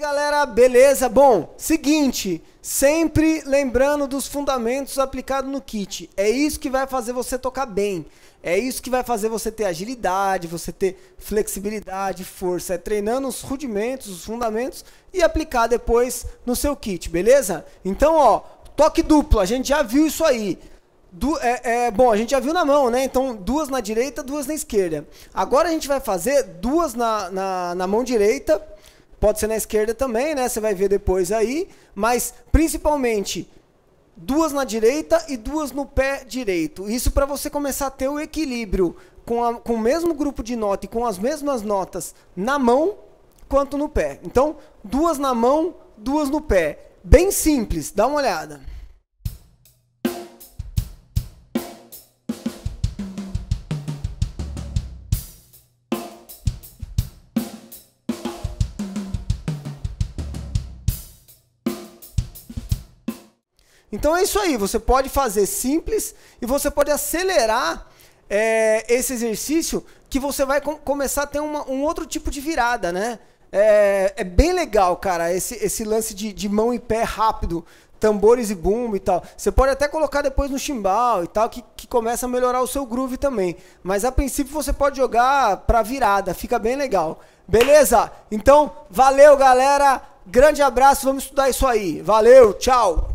galera, beleza? Bom, seguinte, sempre lembrando dos fundamentos aplicados no kit. É isso que vai fazer você tocar bem. É isso que vai fazer você ter agilidade, você ter flexibilidade, força. É treinando os rudimentos, os fundamentos e aplicar depois no seu kit, beleza? Então, ó, toque duplo, a gente já viu isso aí. Du é, é, bom, a gente já viu na mão, né? Então, duas na direita, duas na esquerda. Agora a gente vai fazer duas na, na, na mão direita Pode ser na esquerda também, né? Você vai ver depois aí. Mas principalmente duas na direita e duas no pé direito. Isso para você começar a ter o equilíbrio com, a, com o mesmo grupo de nota e com as mesmas notas na mão quanto no pé. Então, duas na mão, duas no pé. Bem simples, dá uma olhada. Então é isso aí, você pode fazer simples e você pode acelerar é, esse exercício que você vai com começar a ter uma, um outro tipo de virada, né? É, é bem legal, cara, esse, esse lance de, de mão e pé rápido, tambores e boom e tal. Você pode até colocar depois no chimbal e tal, que, que começa a melhorar o seu groove também. Mas a princípio você pode jogar pra virada, fica bem legal. Beleza? Então, valeu, galera. Grande abraço, vamos estudar isso aí. Valeu, tchau.